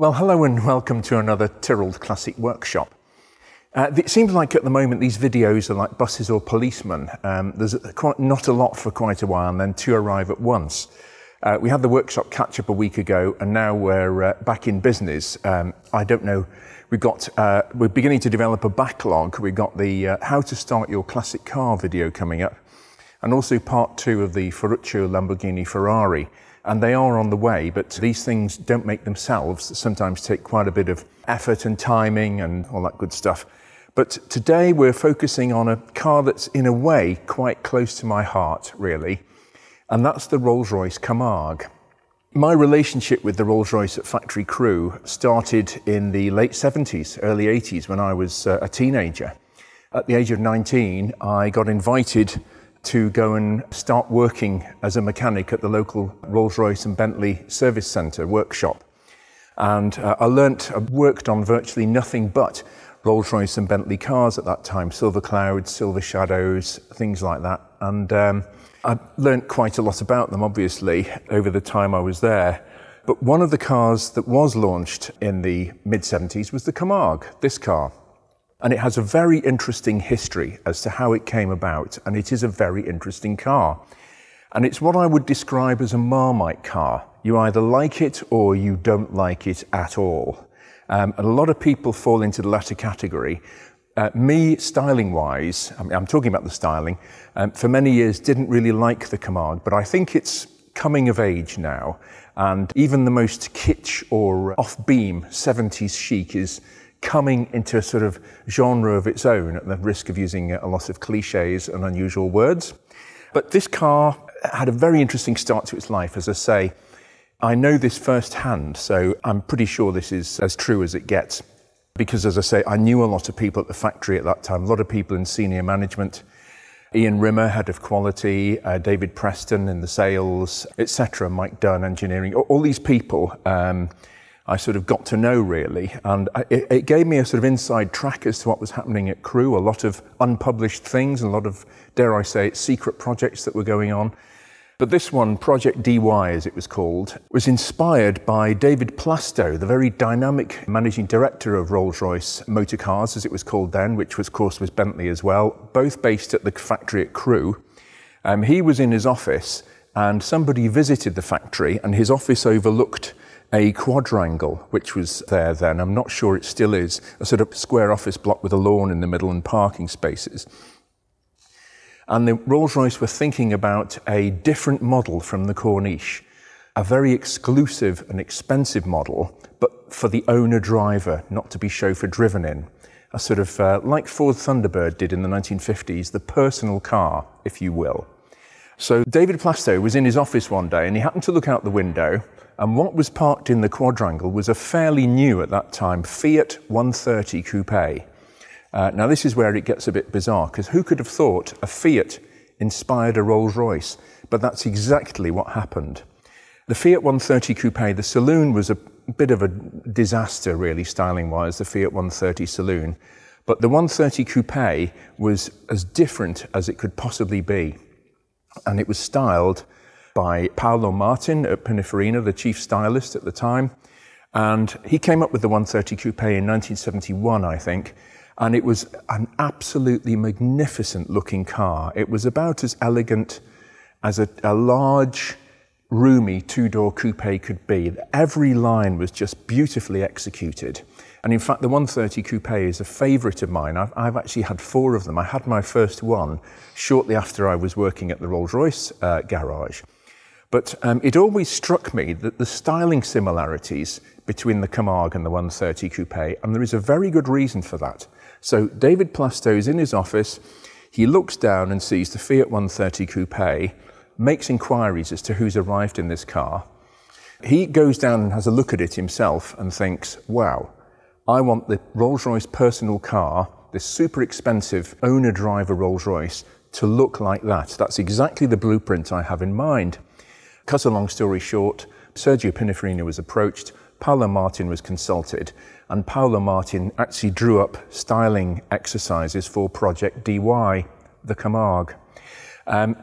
Well, hello and welcome to another Tyrrell Classic Workshop. Uh, it seems like at the moment these videos are like buses or policemen. Um, there's quite, not a lot for quite a while and then two arrive at once. Uh, we had the workshop catch up a week ago and now we're uh, back in business. Um, I don't know, we've got, uh, we're beginning to develop a backlog. We've got the uh, how to start your classic car video coming up and also part two of the Ferruccio Lamborghini Ferrari and they are on the way, but these things don't make themselves. Sometimes take quite a bit of effort and timing and all that good stuff. But today we're focusing on a car that's in a way quite close to my heart, really, and that's the Rolls-Royce Camargue. My relationship with the Rolls-Royce at Factory Crewe started in the late 70s, early 80s when I was uh, a teenager. At the age of 19, I got invited to go and start working as a mechanic at the local Rolls-Royce and Bentley service centre workshop. And uh, I learnt, I worked on virtually nothing but Rolls-Royce and Bentley cars at that time, Silver Clouds, Silver Shadows, things like that. And um, I learnt quite a lot about them, obviously, over the time I was there. But one of the cars that was launched in the mid 70s was the Camargue, this car. And it has a very interesting history as to how it came about, and it is a very interesting car. And it's what I would describe as a Marmite car. You either like it or you don't like it at all. Um, and a lot of people fall into the latter category. Uh, me, styling wise, I mean, I'm talking about the styling, um, for many years didn't really like the Camargue, but I think it's coming of age now. And even the most kitsch or off beam 70s chic is coming into a sort of genre of its own at the risk of using a lot of cliches and unusual words. But this car had a very interesting start to its life, as I say. I know this firsthand, so I'm pretty sure this is as true as it gets. Because, as I say, I knew a lot of people at the factory at that time, a lot of people in senior management. Ian Rimmer, head of quality, uh, David Preston in the sales, etc., Mike Dunn, engineering, all these people. Um, I sort of got to know really. And it, it, gave me a sort of inside track as to what was happening at Crewe, a lot of unpublished things, a lot of, dare I say, secret projects that were going on. But this one, Project DY as it was called, was inspired by David Plastow, the very dynamic managing director of Rolls-Royce Motor Cars, as it was called then, which was, of course was Bentley as well, both based at the factory at Crewe. Um, he was in his office and somebody visited the factory and his office overlooked a quadrangle, which was there then. I'm not sure it still is, a sort of square office block with a lawn in the middle and parking spaces. And the Rolls-Royce were thinking about a different model from the Corniche, a very exclusive and expensive model, but for the owner-driver, not to be chauffeur-driven in. A sort of, uh, like Ford Thunderbird did in the 1950s, the personal car, if you will. So David Plastow was in his office one day and he happened to look out the window and what was parked in the quadrangle was a fairly new at that time Fiat 130 coupe. Uh, now, this is where it gets a bit bizarre because who could have thought a Fiat inspired a Rolls Royce? But that's exactly what happened. The Fiat 130 coupe, the saloon was a bit of a disaster, really, styling wise, the Fiat 130 saloon. But the 130 coupe was as different as it could possibly be. And it was styled by Paolo Martin at Pininfarina, the chief stylist at the time. And he came up with the 130 Coupe in 1971, I think. And it was an absolutely magnificent looking car. It was about as elegant as a, a large, roomy two door coupe could be. Every line was just beautifully executed. And in fact, the 130 Coupe is a favourite of mine. I've, I've, actually had four of them. I had my first one shortly after I was working at the Rolls Royce uh, garage. But um, it always struck me that the styling similarities between the Camargue and the 130 Coupe, and there is a very good reason for that. So David Plastow is in his office, he looks down and sees the Fiat 130 Coupe, makes inquiries as to who's arrived in this car. He goes down and has a look at it himself and thinks, wow, I want the Rolls Royce personal car, this super expensive owner driver Rolls Royce, to look like that. That's exactly the blueprint I have in mind. Cut a long story short, Sergio Pininfarina was approached, Paolo Martin was consulted, and Paolo Martin actually drew up styling exercises for Project DY, the Camargue. Um,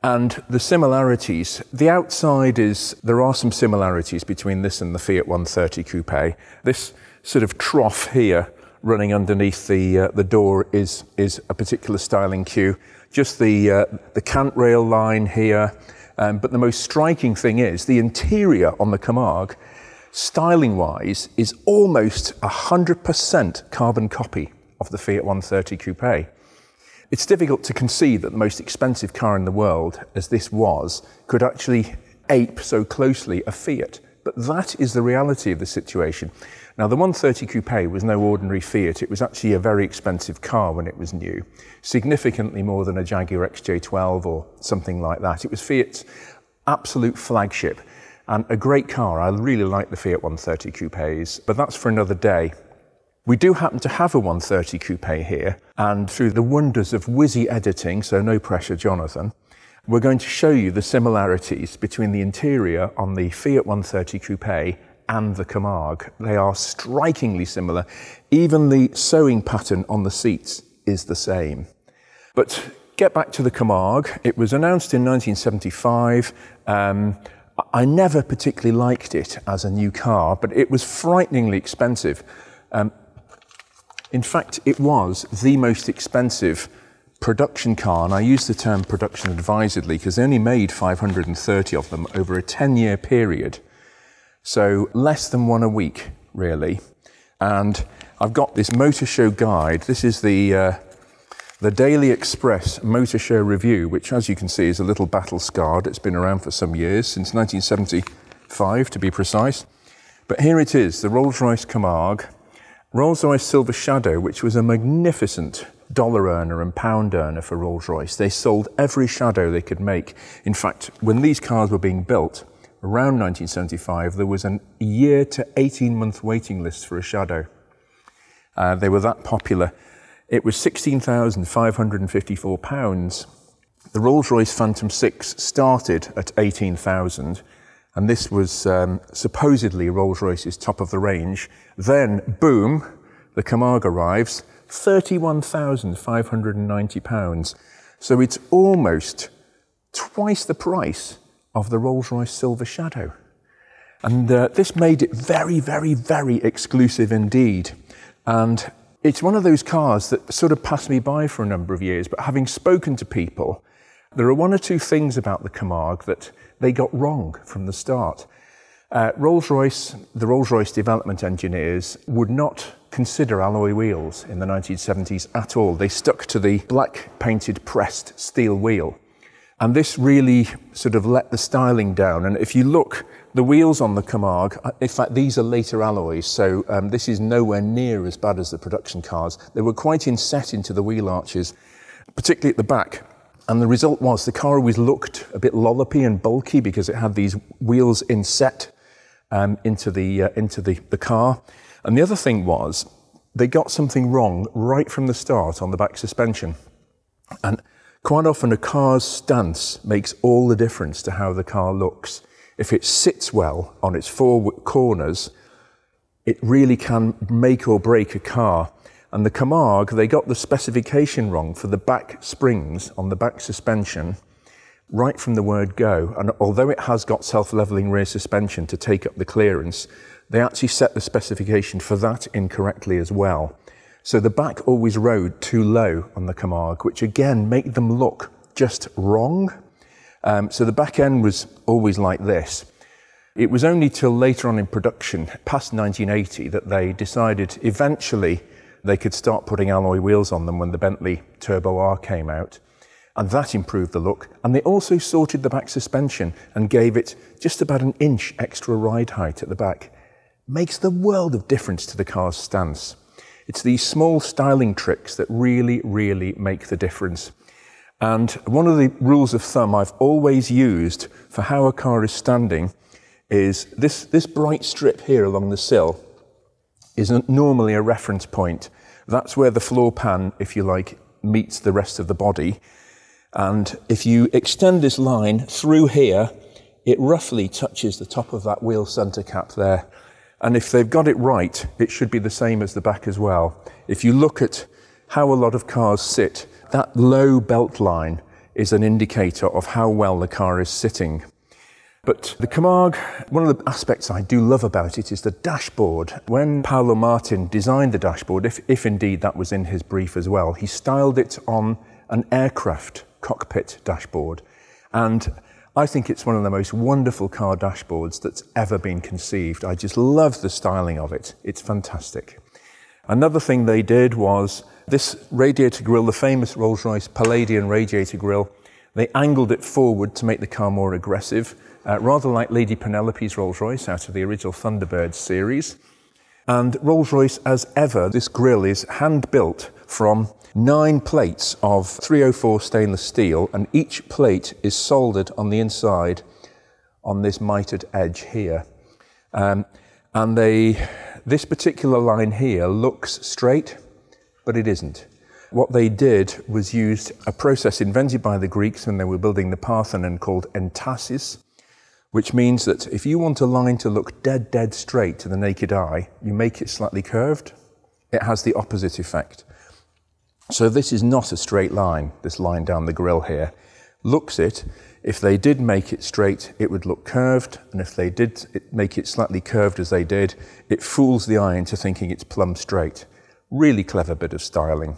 And the similarities, the outside is, there are some similarities between this and the Fiat 130 Coupe. This sort of trough here running underneath the, uh, the door is, is a particular styling cue. Just the, uh, the cant rail line here. Um, but the most striking thing is the interior on the Camargue, styling wise, is almost 100% carbon copy of the Fiat 130 Coupe. It's difficult to conceive that the most expensive car in the world, as this was, could actually ape so closely a Fiat. But that is the reality of the situation. Now, the 130 Coupe was no ordinary Fiat. It was actually a very expensive car when it was new, significantly more than a Jaguar XJ12 or something like that. It was Fiat's absolute flagship and a great car. I really like the Fiat 130 Coupes, but that's for another day. We do happen to have a 130 coupe here, and through the wonders of Whizzy editing, so no pressure, Jonathan, we're going to show you the similarities between the interior on the Fiat 130 coupe and the Camargue. They are strikingly similar. Even the sewing pattern on the seats is the same. But get back to the Camargue. It was announced in 1975. Um, I never particularly liked it as a new car, but it was frighteningly expensive. Um, in fact, it was the most expensive production car, and I use the term production advisedly because they only made 530 of them over a 10 year period. So less than one a week, really. And I've got this motor show guide. This is the, uh, the Daily Express Motor Show Review, which, as you can see, is a little battle scarred. It's been around for some years, since 1975 to be precise. But here it is the Rolls Royce Camargue Rolls Royce Silver Shadow, which was a magnificent dollar earner and pound earner for Rolls Royce. They sold every shadow they could make. In fact, when these cars were being built, around 1975, there was a year to 18 month waiting list for a shadow. Uh, they were that popular. It was £16,554. The Rolls Royce Phantom 6 started at 18,000 and this was um, supposedly Rolls Royce's top of the range. Then, boom, the Camargue arrives, £31,590. So it's almost twice the price of the Rolls Royce Silver Shadow. And uh, this made it very, very, very exclusive indeed. And it's one of those cars that sort of passed me by for a number of years, but having spoken to people, there are one or two things about the Camargue that they got wrong from the start. Uh, Rolls-Royce, the Rolls-Royce development engineers would not consider alloy wheels in the 1970s at all. They stuck to the black painted pressed steel wheel. And this really sort of let the styling down. And if you look, the wheels on the Camargue, uh, in fact, these are later alloys, so um, this is nowhere near as bad as the production cars. They were quite inset into the wheel arches, particularly at the back. And the result was the car always looked a bit lollopy and bulky because it had these wheels inset um, into, the, uh, into the, the car. And the other thing was they got something wrong right from the start on the back suspension. And quite often a car's stance makes all the difference to how the car looks. If it sits well on its four corners, it really can make or break a car. And the Camargue, they got the specification wrong for the back springs on the back suspension right from the word go. And although it has got self-leveling rear suspension to take up the clearance, they actually set the specification for that incorrectly as well. So the back always rode too low on the Camargue, which again made them look just wrong. Um, so the back end was always like this. It was only till later on in production, past 1980, that they decided eventually they could start putting alloy wheels on them when the Bentley Turbo R came out. And that improved the look. And they also sorted the back suspension and gave it just about an inch extra ride height at the back. Makes the world of difference to the car's stance. It's these small styling tricks that really, really make the difference. And one of the rules of thumb I've always used for how a car is standing is this, this bright strip here along the sill is normally a reference point. That's where the floor pan, if you like, meets the rest of the body. And if you extend this line through here, it roughly touches the top of that wheel center cap there. And if they've got it right, it should be the same as the back as well. If you look at how a lot of cars sit, that low belt line is an indicator of how well the car is sitting. But the Camargue, one of the aspects I do love about it is the dashboard. When Paolo Martin designed the dashboard, if, if indeed that was in his brief as well, he styled it on an aircraft cockpit dashboard. And I think it's one of the most wonderful car dashboards that's ever been conceived. I just love the styling of it. It's fantastic. Another thing they did was this radiator grille, the famous Rolls-Royce Palladian radiator grille, they angled it forward to make the car more aggressive, uh, rather like Lady Penelope's Rolls-Royce out of the original Thunderbird series. And Rolls-Royce, as ever, this grille is hand-built from nine plates of 304 stainless steel, and each plate is soldered on the inside on this mitered edge here. Um, and they, this particular line here looks straight, but it isn't. What they did was used a process invented by the Greeks when they were building the Parthenon called entasis, which means that if you want a line to look dead, dead straight to the naked eye, you make it slightly curved. It has the opposite effect. So this is not a straight line, this line down the grill here. Looks it, if they did make it straight, it would look curved, and if they did make it slightly curved as they did, it fools the eye into thinking it's plumb straight. Really clever bit of styling.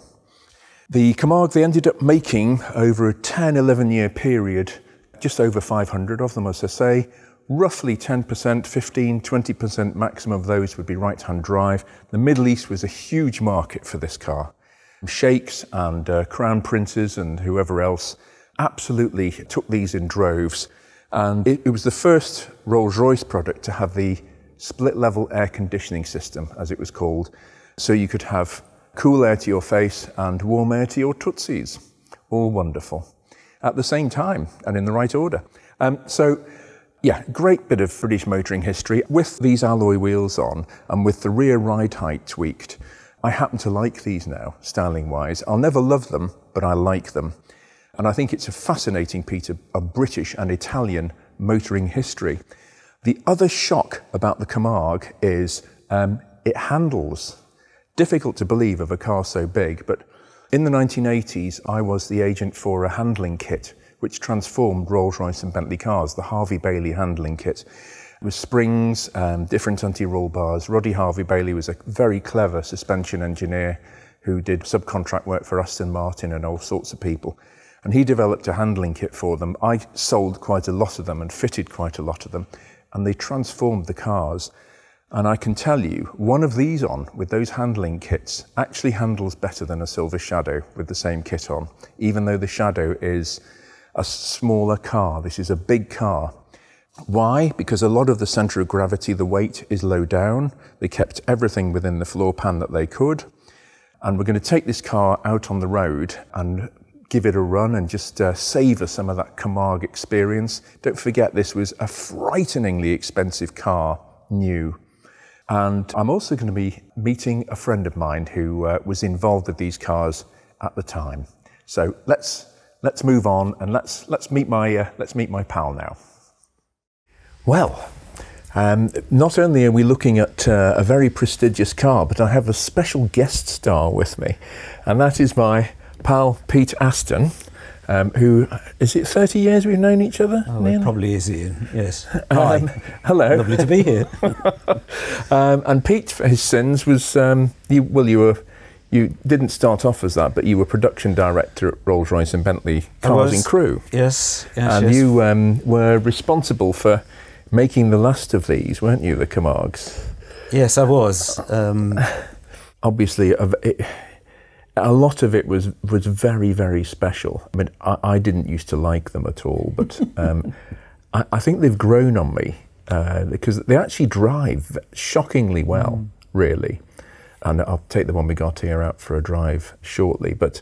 The Camargue, they ended up making over a 10, 11 year period, just over 500 of them, as I say, roughly 10%, 15, 20% maximum of those would be right hand drive. The Middle East was a huge market for this car sheikhs and uh, crown princes and whoever else absolutely took these in droves. And it, it was the first Rolls Royce product to have the split level air conditioning system, as it was called. So you could have cool air to your face and warm air to your tootsies. All wonderful. At the same time and in the right order. Um, so, yeah, great bit of British motoring history with these alloy wheels on and with the rear ride height tweaked. I happen to like these now, styling wise. I'll never love them, but I like them. And I think it's a fascinating piece of, British and Italian motoring history. The other shock about the Camargue is um, it handles. Difficult to believe of a car so big, but in the 1980s, I was the agent for a handling kit which transformed Rolls Royce and Bentley cars, the Harvey Bailey handling kit with springs, um, different anti-roll bars. Roddy Harvey Bailey was a very clever suspension engineer who did subcontract work for Aston Martin and all sorts of people. And he developed a handling kit for them. I sold quite a lot of them and fitted quite a lot of them. And they transformed the cars. And I can tell you, one of these on with those handling kits actually handles better than a Silver Shadow with the same kit on, even though the Shadow is a smaller car. This is a big car why? Because a lot of the center of gravity, the weight is low down. They kept everything within the floor pan that they could. And we're going to take this car out on the road and give it a run and just uh, savor some of that Camargue experience. Don't forget, this was a frighteningly expensive car, new. And I'm also going to be meeting a friend of mine who uh, was involved with these cars at the time. So let's let's move on and let's let's meet my uh, let's meet my pal now. Well, um, not only are we looking at uh, a very prestigious car, but I have a special guest star with me, and that is my pal Pete Aston. Um, who is it? Thirty years we've known each other. Oh, it probably is, Iain. Yes. Hi. Um, hello. Lovely to be here. Um, and Pete, for his sins, was um, you, well. You were you didn't start off as that, but you were production director at Rolls Royce and Bentley Cars and Crewe. Yes. yes and yes. you um, were responsible for making the last of these, weren't you, the Camargues? Yes, I was. Um, Obviously, a, it, a, lot of it was, was very, very special. I mean, I, I didn't used to like them at all, but um, I, I, think they've grown on me uh, because they actually drive shockingly well, mm. really. And I'll take the one we got here out for a drive shortly. But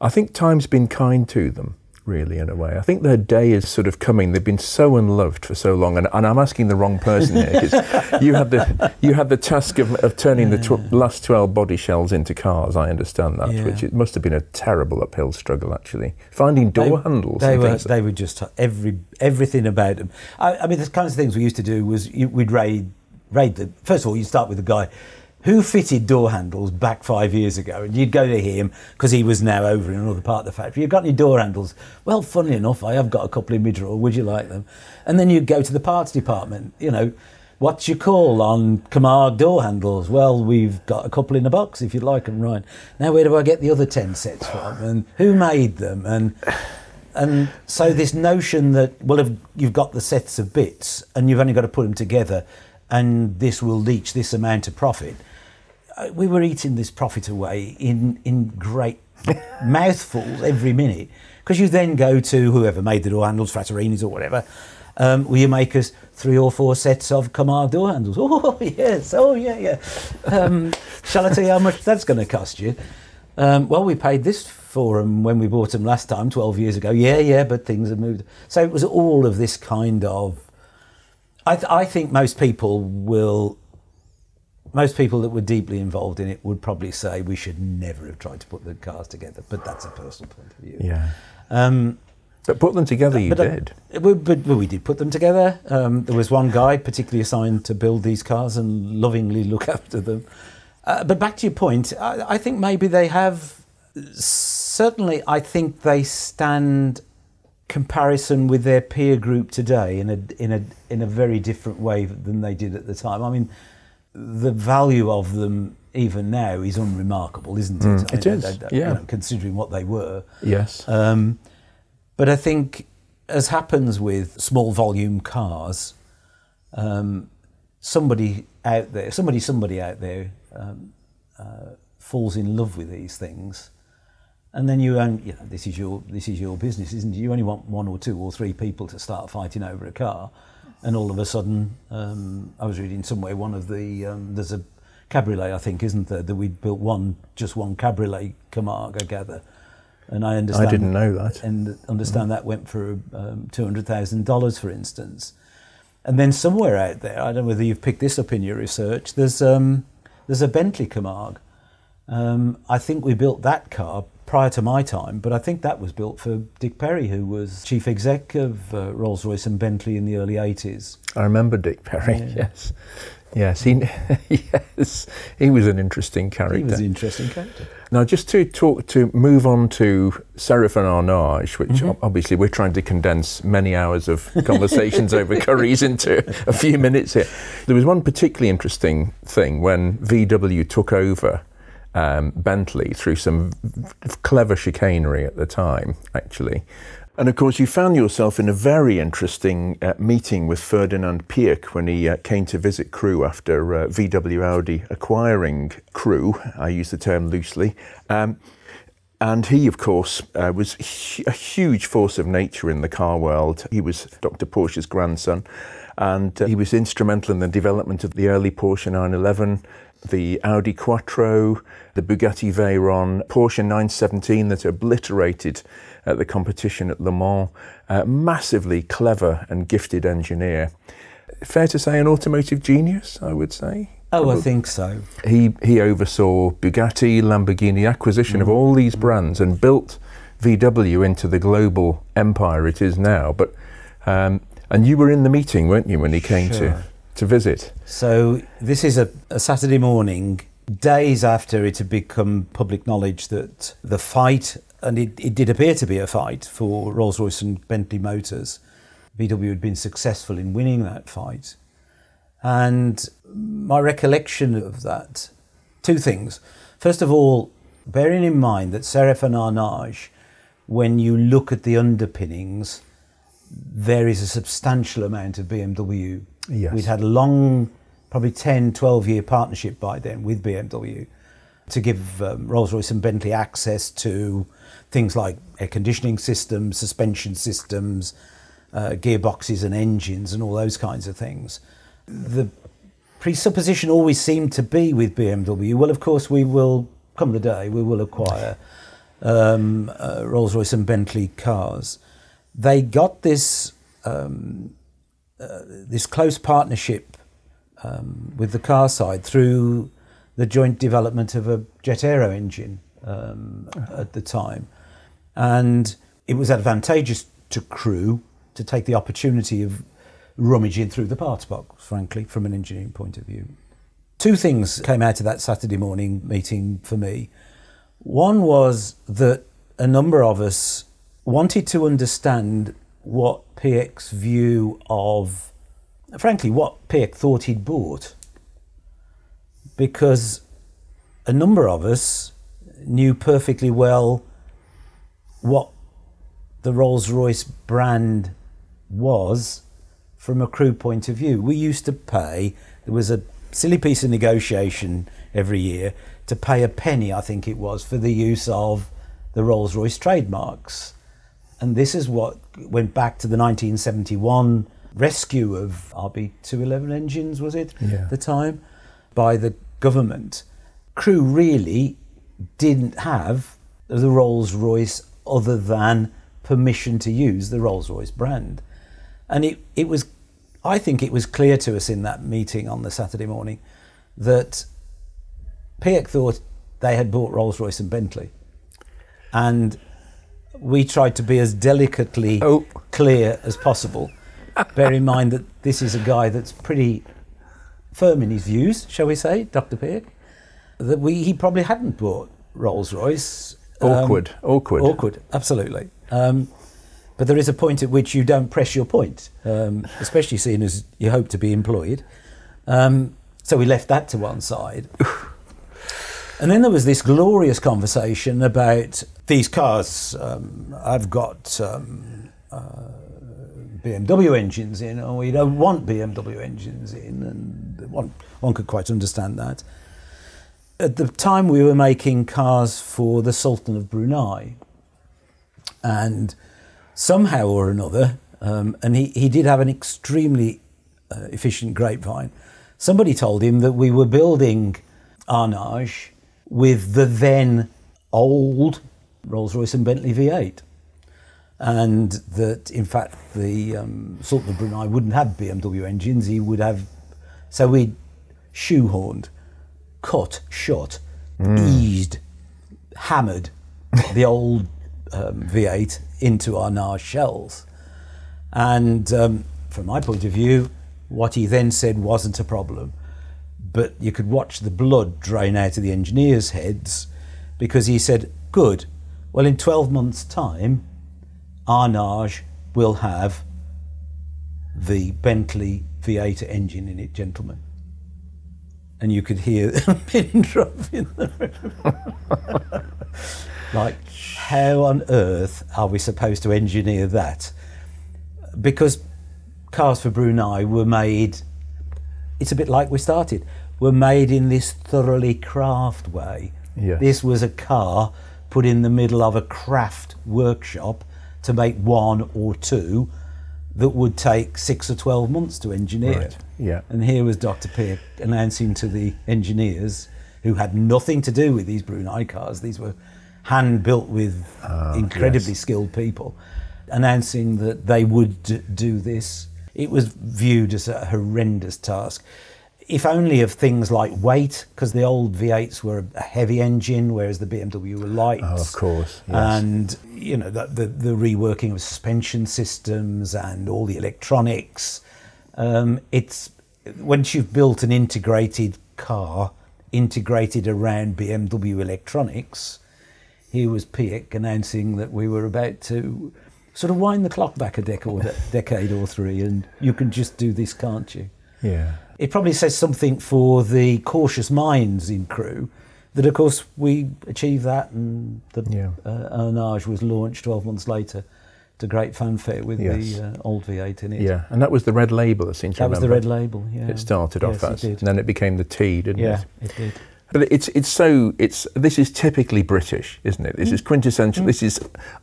I think time's been kind to them really, in a way. I think their day is sort of coming. They've been so unloved for so long, and, and I'm asking the wrong person here because you had the you had the task of, of turning yeah. the tw- last twelve body shells into cars. I understand that, yeah. which it must have been a terrible uphill struggle actually. Finding door they, handles. They were they were just every everything about them. I, I, mean, the kinds of things we used to do was you, we'd raid raid the. First of all, you start with the guy who fitted door handles back five years ago? And you'd go to him because he was now over in another part of the factory. You've got any door handles? Well, funnily enough, I have got a couple in my drawer. Would you like them? And then you'd go to the parts department. You know, what's your call on Camargue door handles? Well, we've got a couple in a box if you'd like them, right? Now, where do I get the other 10 sets from? And who made them? And and so this notion that well, if you've got the sets of bits and you've only got to put them together, and this will leach this amount of profit. Uh, We were eating this profit away in in great mouthfuls every minute because you then go to whoever made the door handles, Frattarinis or whatever. Um, will you make us three or four sets of Camargue door handles? Oh yes, oh yeah, yeah. Um, shall I tell you how much that's going to cost you? Um, well, we paid this for them when we bought them last time, 12 years ago. Yeah, yeah, but things have moved. So it was all of this kind of. I, th- I think most people will. Most people that were deeply involved in it would probably say we should never have tried to put the cars together, but that's a personal point of view. Yeah. Um, But put them together, you but, uh, did. we, but we did put them together. Um, there was one guy particularly assigned to build these cars and lovingly look after them. Uh, but back to your point, I, I think maybe they have. Certainly, I think they stand comparison with their peer group today in a in a in a very different way than they did at the time. I mean, the value of them even now is unremarkable, isn't it? Mm, it I- I- is, I- yeah. you know, considering what they were. Yes. Um, but I think, as happens with small volume cars, um, somebody out there, somebody, somebody out there, um, uh, falls in love with these things, and then you own, you know, this is your this is your business, isn't it? You only want one or two or three people to start fighting over a car, and all of a sudden, um, I was reading somewhere one of the um, there's a cabriolet, I think, isn't there? That we built one just one cabriolet Camargue, I gather. And I understand. I didn't know that. And understand that went for um, two hundred thousand dollars, for instance. And then somewhere out there, I don't know whether you've picked this up in your research. There's um, there's a Bentley Camargue. Um, I think we built that car prior to my time, but I think that was built for Dick Perry, who was chief exec of uh, Rolls Royce and Bentley in the early '80s. I remember Dick Perry. Yeah. Yes. Yes, he, yes, he was an interesting character. He was an interesting character. Now, just to talk to move on to and Arnage, which Mm-hmm. obviously we're trying to condense many hours of conversations over curries into a few minutes here. There was one particularly interesting thing when VW took over um, Bentley through some clever chicanery at the time, actually. And of course, you found yourself in a very interesting uh, meeting with Ferdinand Piëch when he uh, came to visit Crewe after uh, VW Audi acquiring Crewe. I use the term loosely. Um, and he, of course, uh, was hu- a huge force of nature in the car world. He was Dr. Porsche's grandson, and uh, he was instrumental in the development of the early Porsche 911, the Audi Quattro, the Bugatti Veyron, Porsche 917 that obliterated uh, the competition at Le Mans. Uh, massively clever and gifted engineer. Fair to say, an automotive genius, I would say. Oh, I think so. He he oversaw Bugatti, Lamborghini acquisition of all these brands and built VW into the global empire it is now. But um, and you were in the meeting, weren't you, when he came Sure. to visit? So this is a, a Saturday morning, days after it had become public knowledge that the fight, and it, it did appear to be a fight for Rolls Royce and Bentley Motors. VW had been successful in winning that fight. And my recollection of that, two things. First of all, bearing in mind that Seraph and Arnage, when you look at the underpinnings, there is a substantial amount of BMW. Yes. We'd had a long, probably 10, 12 year partnership by then with BMW to give um, Rolls Royce and Bentley access to things like air conditioning systems, suspension systems, uh, gearboxes and engines, and all those kinds of things. The presupposition always seemed to be with BMW well, of course, we will, come the day, we will acquire um, uh, Rolls Royce and Bentley cars. They got this um, uh, this close partnership um, with the car side through the joint development of a jet aero engine um, at the time, and it was advantageous to Crewe to take the opportunity of rummaging through the parts box, frankly, from an engineering point of view. two things came out of that Saturday morning meeting for me. One was that a number of us wanted to understand what Piëch's view of, frankly, what Piëch thought he'd bought. Because a number of us knew perfectly well what the Rolls Royce brand was from a Crewe point of view. We used to pay, there was a silly piece of negotiation every year to pay a penny, I think it was, for the use of the Rolls Royce trademarks. And this is what went back to the 1971 rescue of RB211 engines, was it? Yeah. At the time, by the government. Crewe really didn't have the Rolls Royce other than permission to use the Rolls Royce brand. And it, it was, I think it was clear to us in that meeting on the Saturday morning that Piëch thought they had bought Rolls Royce and Bentley. And we tried to be as delicately Oh. clear as possible. Bear in mind that this is a guy that's pretty firm in his views, shall we say, Dr. Piëch. That we, he probably hadn't bought Rolls Royce. Awkward, awkward. Awkward, absolutely. Um, but there is a point at which you don't press your point, um, especially seeing as you hope to be employed. Um, so we left that to one side. And then there was this glorious conversation about these cars. Um, I've got um, uh, BMW engines in, or we don't want BMW engines in, and one, one could quite understand that. At the time, we were making cars for the Sultan of Brunei, and somehow or another, um, and he, he did have an extremely uh, efficient grapevine. Somebody told him that we were building Arnage with the then old Rolls Royce and Bentley V8 and that in fact the um, Sultan of Brunei wouldn't have BMW engines. He would have, so we shoehorned, cut, shot, eased, hammered the old um, V8 into Arnage shells. And um, from my point of view, what he then said wasn't a problem. But you could watch the blood drain out of the engineers' heads because he said, Good, well, in 12 months' time, Arnage will have the Bentley V8 engine in it, gentlemen. And you could hear a pin drop in the room. like, how on earth are we supposed to engineer that? Because cars for Brunei were made, it's a bit like we started, were made in this thoroughly craft way. Yes. This was a car put in the middle of a craft workshop to make one or two that would take six or 12 months to engineer. Right, yeah. And here was Dr. Piëch announcing to the engineers who had nothing to do with these Brunei cars, these were hand built with ah, incredibly yes. skilled people, announcing that they would do this. It was viewed as a horrendous task. If only of things like weight, because the old V8s were a heavy engine, whereas the BMW were light. Oh, of course, yes. And you know the, the, the reworking of suspension systems and all the electronics. Um, it's once you've built an integrated car, integrated around BMW electronics. Here was Piëch announcing that we were about to sort of wind the clock back a decade or three, and you can just do this, can't you? Yeah. It probably says something for the cautious minds in Crewe that, of course, we achieved that, and the Yeah. uh, Arnage was launched 12 months later to great fanfare with Yes. the uh, old V8 in it. Yeah. And that was the red label, I seem to That was the red label, yeah. It started yes, off as, and then it became the T, didn't Yeah, it? it did. But it's it's so it's this is typically British, isn't it? This is quintessential. This is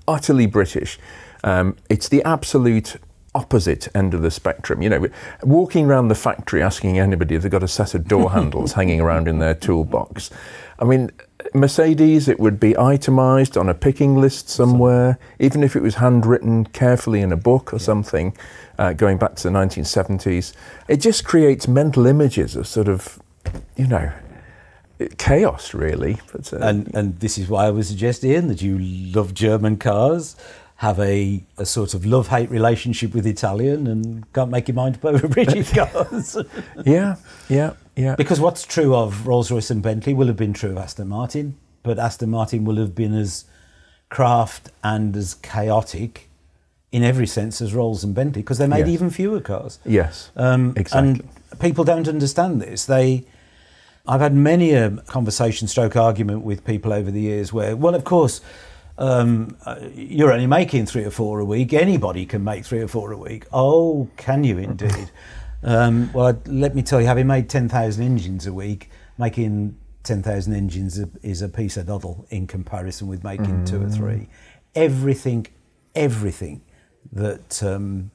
utterly British. Um, it's the absolute opposite end of the spectrum. You know, walking around the factory asking anybody if they've got a set of door handles hanging around in their toolbox. I mean, Mercedes, it would be itemised on a picking list somewhere, even if it was handwritten carefully in a book or something, uh, going back to the 1970s. It just creates mental images of sort of, you know, chaos, really. But, uh, And, and this is why I would suggest, Iain, that you love German cars. Have a, a sort of love hate relationship with Italian and can't make your mind up over British cars. yeah, yeah, yeah. Because what's true of Rolls Royce and Bentley will have been true of Aston Martin, but Aston Martin will have been as craft and as chaotic in every sense as Rolls and Bentley because they made Yes. even fewer cars. yes, Um, exactly. And people don't understand this. They, I've had many a conversation, stroke argument with people over the years where, well, of course, um, you're only making three or four a week. Anybody can make three or four a week. Oh, can you indeed? um, well, let me tell you, having made 10,000 engines a week, making 10,000 engines is a- piece of doddle in comparison with making two or three. Everything, everything that um,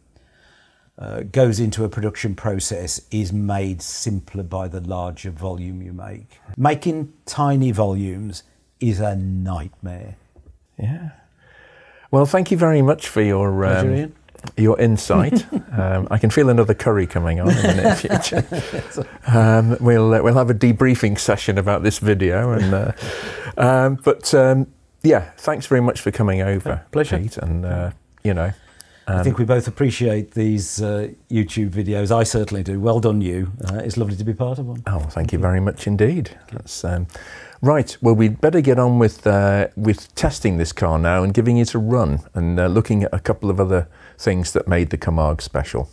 uh, goes into a production process is made simpler by the larger volume you make. Making tiny volumes is a nightmare. Yeah. Well, thank you very much for your Pleasure, um, Iain. your insight. um, I can feel another curry coming on in the near future. um, we'll uh, we'll have a debriefing session about this video, and uh, um, but um, yeah, thanks very much for coming over, pleasure. Pete, and uh, you know. I think we both appreciate these uh, YouTube videos. I certainly do. Well done, you. Uh, it's lovely to be part of one. Oh, thank you very much indeed. That's um, right. Well, we'd better get on with uh, with testing this car now and giving it a run and uh, looking at a couple of other things that made the Camargue special.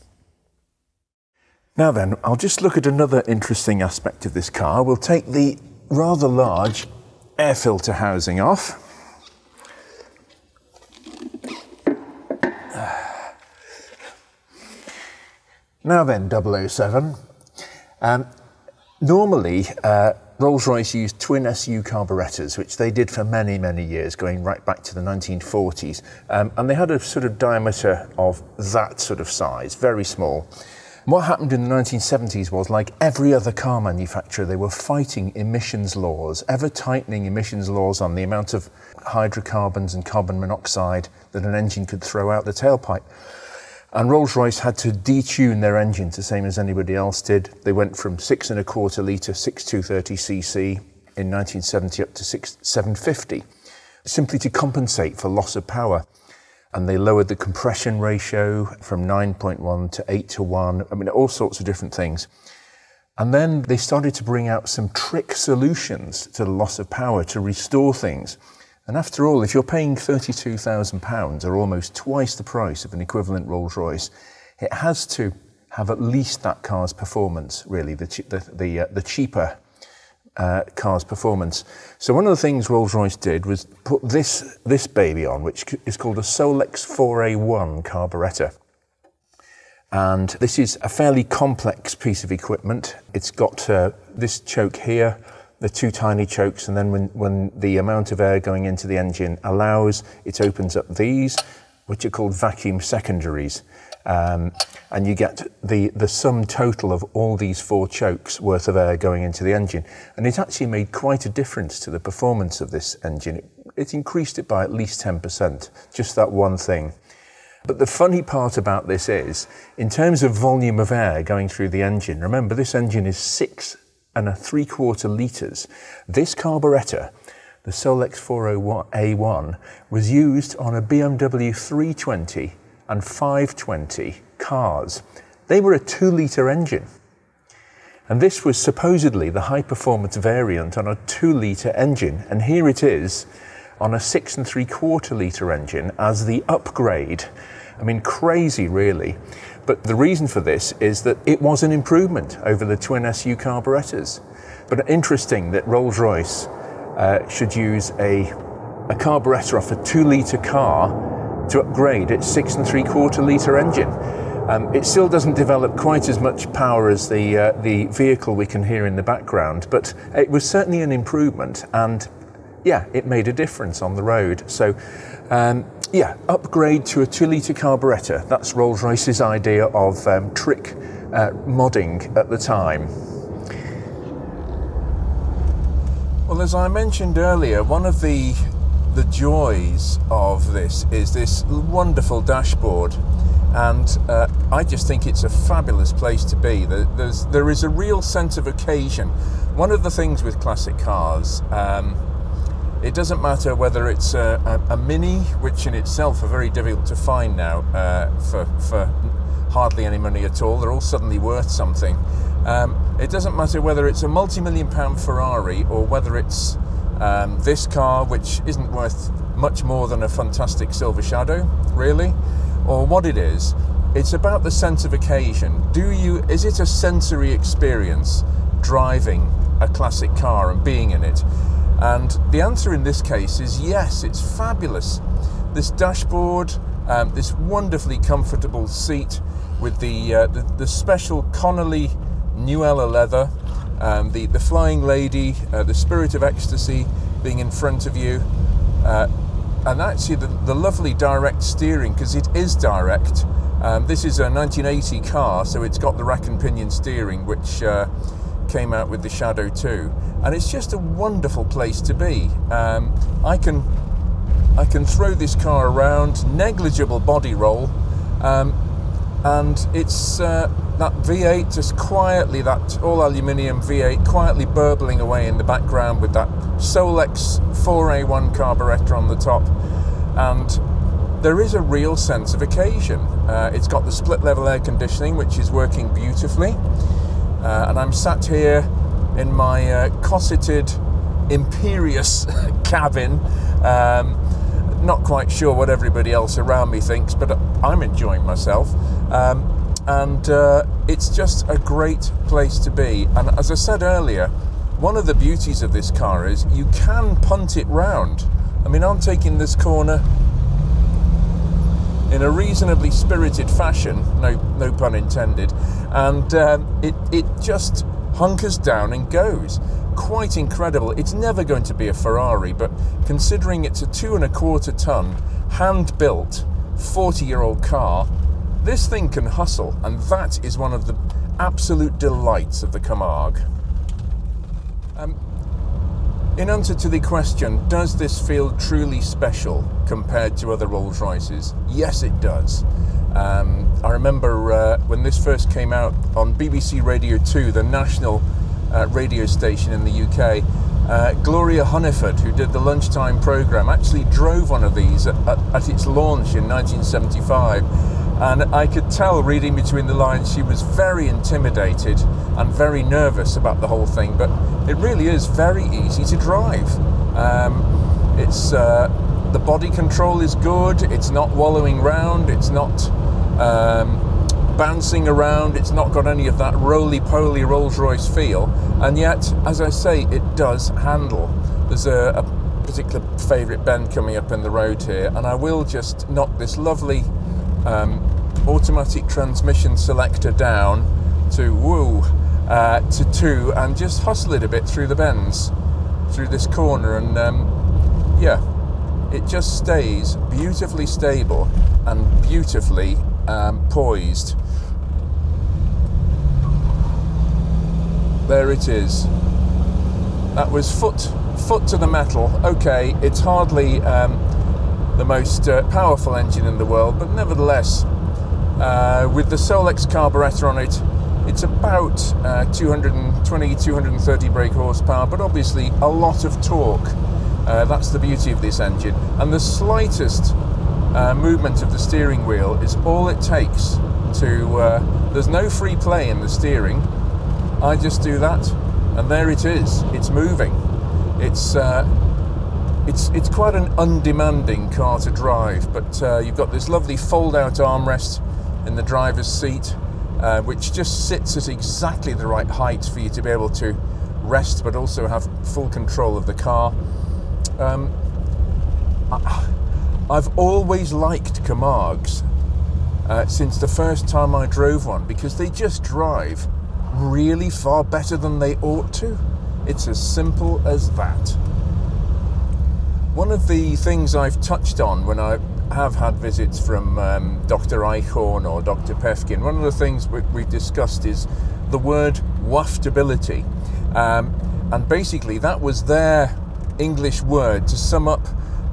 Now then, I'll just look at another interesting aspect of this car. We'll take the rather large air filter housing off. Now then, 007. Um, normally, uh, Rolls-Royce used twin SU carburettors, which they did for many, many years, going right back to the 1940s. Um, and they had a sort of diameter of that sort of size, very small. What happened in the 1970s was, like every other car manufacturer, they were fighting emissions laws, ever tightening emissions laws on the amount of hydrocarbons and carbon monoxide that an engine could throw out the tailpipe. And Rolls Royce had to detune their engines the same as anybody else did. They went from six and a quarter litre, 6230cc in 1970 up to six, 750, simply to compensate for loss of power. And they lowered the compression ratio from 9.1 to 8 to 1. I mean, all sorts of different things. And then they started to bring out some trick solutions to the loss of power to restore things. And after all, if you're paying £32,000 or almost twice the price of an equivalent Rolls Royce, it has to have at least that car's performance, really, the, the, the, uh, the cheaper uh, car's performance. So one of the things Rolls-Royce did was put this, this baby on, which is called a Solex 4A1 carburettor. And this is a fairly complex piece of equipment. It's got uh, this choke here, the two tiny chokes, and then when, when the amount of air going into the engine allows, it opens up these, which are called vacuum secondaries. Um, and you get the, the sum total of all these four chokes worth of air going into the engine. And it actually made quite a difference to the performance of this engine. It, it increased it by at least 10%, just that one thing. But the funny part about this is, in terms of volume of air going through the engine, remember this engine is six and a three quarter litres. This carburettor, the Solex 401A1, was used on a BMW 320 and 520 cars. They were a two litre engine. And this was supposedly the high performance variant on a two litre engine. And here it is on a six and three quarter litre engine as the upgrade. I mean, crazy, really. But the reason for this is that it was an improvement over the twin SU carburettors. But interesting that Rolls Royce uh, should use a, a carburettor off a two litre car to upgrade its six and three quarter litre engine. Um, it still doesn't develop quite as much power as the uh, the vehicle we can hear in the background, but it was certainly an improvement, and yeah, it made a difference on the road. So, um, yeah, upgrade to a two litre carburettor. That's Rolls Royce's idea of um, trick uh, modding at the time. Well, as I mentioned earlier, one of the the joys of this is this wonderful dashboard, and uh, I just think it's a fabulous place to be. There's there is a real sense of occasion. One of the things with classic cars. Um, It doesn't matter whether it's a, a, a Mini, which in itself are very difficult to find now uh, for, for hardly any money at all. They're all suddenly worth something. Um, it doesn't matter whether it's a multi million pound Ferrari or whether it's um, this car, which isn't worth much more than a fantastic Silver Shadow, really, or what it is. It's about the sense of occasion. Do you? Is it a sensory experience driving a classic car and being in it? And the answer in this case is yes. It's fabulous. This dashboard, um, this wonderfully comfortable seat with the uh, the, the, special Connolly Nuella leather, um, the the flying lady, uh, the spirit of ecstasy being in front of you. Uh, and actually the, the lovely direct steering because it is direct um, this is a 1980 car, so it's got the rack and pinion steering, which uh, came out with the Shadow 2, and it's just a wonderful place to be. Um, I can I can throw this car around, negligible body roll, um, and it's uh, that V8 just quietly, that all aluminium V8, quietly burbling away in the background with that Solex 4A1 carburettor on the top, and there is a real sense of occasion. Uh, it's got the split level air conditioning, which is working beautifully. Uh, and I'm sat here in my uh, cosseted, imperious cabin. Um, not quite sure what everybody else around me thinks, but I'm enjoying myself. Um, and uh, it's just a great place to be. And as I said earlier, one of the beauties of this car is you can punt it round. I mean, I'm taking this corner in a reasonably spirited fashion, no, no pun intended, and um, it, it just hunkers down and goes. Quite incredible. It's never going to be a Ferrari, but considering it's a two and a quarter ton, hand built, 40 year old car, this thing can hustle, and that is one of the absolute delights of the Camargue. Um, in answer to the question, does this feel truly special compared to other Rolls Royces? Yes, it does. Um, I remember uh, when this first came out on BBC Radio 2, the national uh, radio station in the UK, uh, Gloria Hunniford, who did the lunchtime programme, actually drove one of these at, at, at its launch in 1975 and I could tell reading between the lines she was very intimidated and very nervous about the whole thing. But it really is very easy to drive. Um, it's uh, the body control is good. It's not wallowing round. It's not um, bouncing around. It's not got any of that roly-poly Rolls-Royce feel. And yet, as I say, it does handle. There's a, a particular favourite bend coming up in the road here, and I will just knock this lovely um, automatic transmission selector down to woo uh, to two and just hustle it a bit through the bends through this corner and um, yeah it just stays beautifully stable and beautifully um, poised. There it is. That was foot foot to the metal. Okay it's hardly um, the most uh, powerful engine in the world, but nevertheless, uh, with the Solex carburettor on it, it's about uh, 220, 230 brake horsepower, but obviously a lot of torque. Uh, that's the beauty of this engine. And the slightest uh, movement of the steering wheel is all it takes to. Uh, there's no free play in the steering. I just do that, and there it is. It's moving. It's it's, it's quite an undemanding car to drive, but uh, you've got this lovely fold out armrest in the driver's seat, uh, which just sits at exactly the right height for you to be able to rest but also have full control of the car. Um, I, have always liked Camargues uh, since the first time I drove one because they just drive really far better than they ought to. It's as simple as that. One of the things I've touched on when I have had visits from um, Dr. Eichhorn or Dr. Paefgen, one of the things we, have discussed is the word waftability. Um, and basically, that was their English word to sum up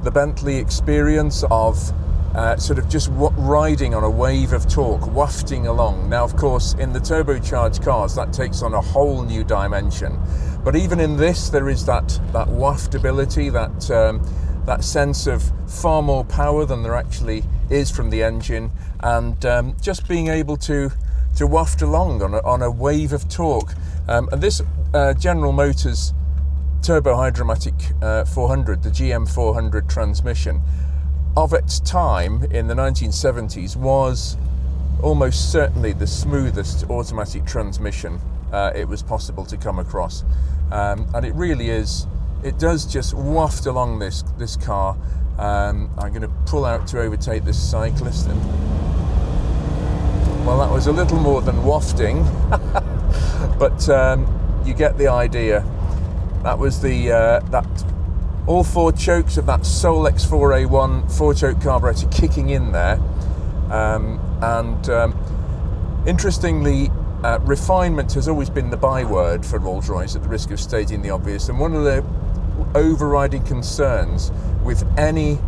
the Bentley experience of uh, sort of just riding on a wave of torque, wafting along. Now, of course, in the turbocharged cars, that takes on a whole new dimension. But even in this, there is that that waftability, that um, that sense of far more power than there actually is from the engine, and um, just being able to to waft along on a, on a wave of torque. Um, and this uh, General Motors Turbo Hydramatic uh, 400, the GM 400 transmission, of its time in the 1970s was almost certainly the smoothest automatic transmission uh, it was possible to come across. Um, and it really is, it does just waft along this, this car. Um, I'm going to pull out to overtake this cyclist and well that was a little more than wafting but um, you get the idea that was the uh, that all four chokes of that Solex 4A1 four choke carburetor kicking in there. Um, and um, interestingly, uh, refinement has always been the byword for Rolls Royce at the risk of stating the obvious. And one of the overriding concerns with any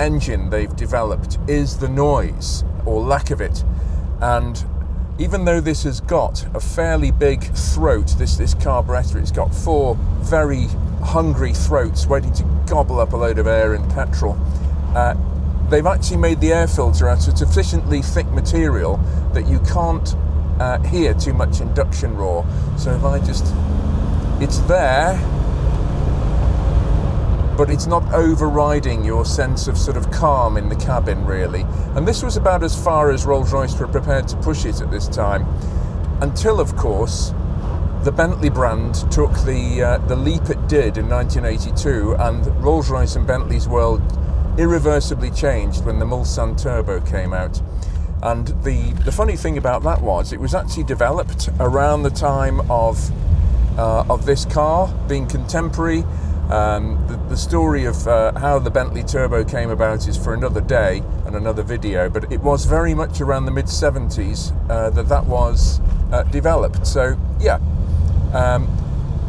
engine they've developed is the noise or lack of it. And even though this has got a fairly big throat, this, this carburetor, it's got four very hungry throats waiting to gobble up a load of air and petrol. Uh, they've actually made the air filter out of sufficiently thick material that you can't uh, hear too much induction roar. So if I just, it's there, but it's not overriding your sense of sort of calm in the cabin, really. And this was about as far as Rolls Royce were prepared to push it at this time, until, of course, the Bentley brand took the uh, the leap it did in 1982, and Rolls Royce and Bentley's world irreversibly changed when the Mulsanne Turbo came out. And the the funny thing about that was it was actually developed around the time of uh, of this car being contemporary. Um, the, the, story of uh, how the Bentley Turbo came about is for another day and another video, but it was very much around the mid 70s uh, that that was uh, developed. So, yeah, um,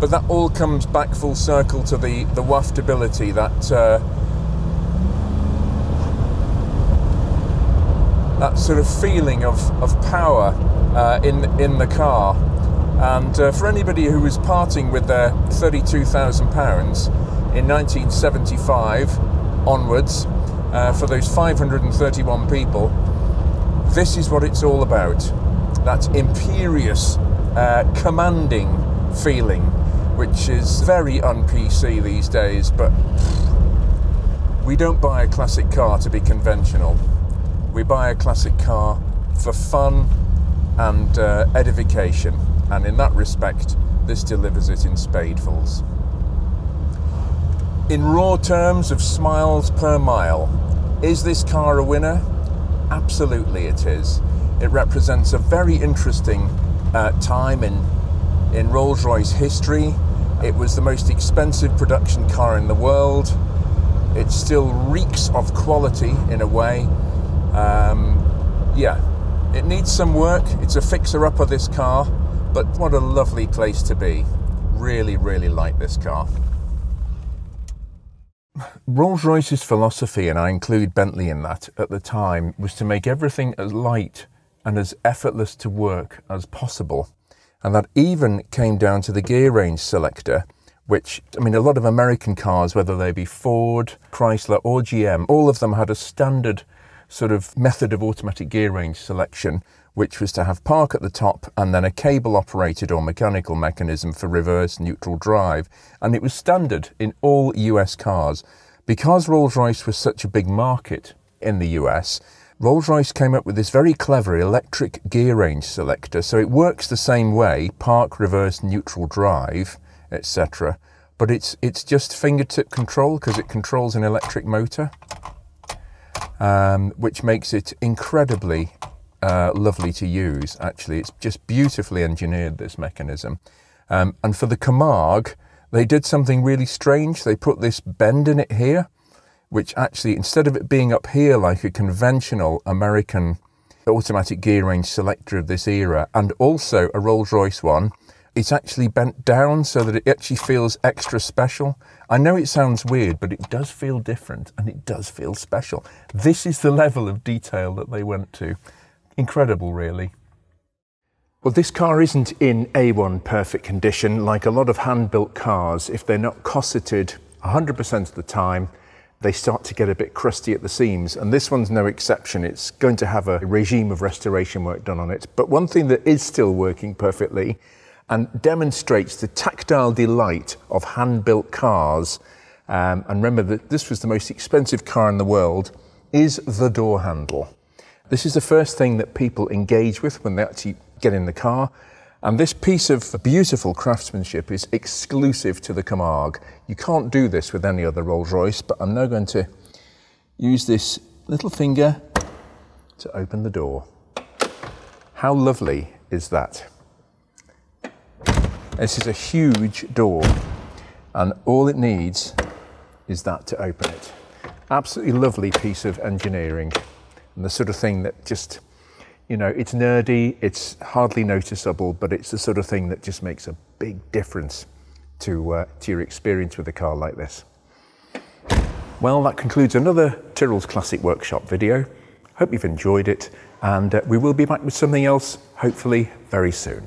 but that all comes back full circle to the, the waftability, that that sort of feeling of, of power uh, in in the car. And uh, for anybody who was parting with their thirty-two thousand pounds in 1975 onwards, uh, for those 531 people, this is what it's all about. That imperious, uh, commanding feeling, which is very un PC these days, but we don't buy a classic car to be conventional. We buy a classic car for fun and uh, edification, and in that respect, this delivers it in spadefuls. In raw terms of smiles per mile, is this car a winner? Absolutely, it is. It represents a very interesting uh, time in in Rolls Royce history. It was the most expensive production car in the world. It still reeks of quality in a way. Um, yeah, it needs some work. It's a fixer upper, this car, but what a lovely place to be. Really, really like this car. Rolls Royce's philosophy, and I include Bentley in that at the time, was to make everything as light and as effortless to work as possible. And that even came down to the gear range selector, which, I mean, a lot of American cars, whether they be Ford, Chrysler, or GM, all of them had a standard sort of method of automatic gear range selection, which was to have park at the top and then a cable operated or mechanical mechanism for reverse neutral drive. And it was standard in all US cars. Because Rolls Royce was such a big market in the US, Rolls Royce came up with this very clever electric gear range selector. So it works the same way park, reverse, neutral drive, etc. But it's, it's just fingertip control because it controls an electric motor, um, which makes it incredibly uh, lovely to use, actually. It's just beautifully engineered, this mechanism. Um, and for the Camargue, they did something really strange. They put this bend in it here which actually, instead of it being up here like a conventional American automatic gear range selector of this era, and also a Rolls Royce one, It's actually bent down so that it actually feels extra special. I know it sounds weird, but it does feel different and it does feel special. This is the level of detail that they went to. Incredible, really. Well, this car isn't in A1 perfect condition. Like a lot of hand built cars, if they're not cosseted 100% of the time, they start to get a bit crusty at the seams. And this one's no exception. It's going to have a regime of restoration work done on it. But one thing that is still working perfectly and demonstrates the tactile delight of hand built cars. Um, and remember that this was the most expensive car in the world, is the door handle. This is the first thing that people engage with when they actually get in the car. And this piece of beautiful craftsmanship is exclusive to the Camargue. You can't do this with any other Rolls Royce, but I'm now going to use this little finger to open the door. How lovely is that? This is a huge door, and all it needs is that to open it. Absolutely lovely piece of engineering, and the sort of thing that just you know, it's nerdy, it's hardly noticeable, but it's the sort of thing that just makes a big difference to, uh, to your experience with a car like this. Well, that concludes another Tyrrell's Classic Workshop video. Hope you've enjoyed it, and uh, we will be back with something else, hopefully very soon.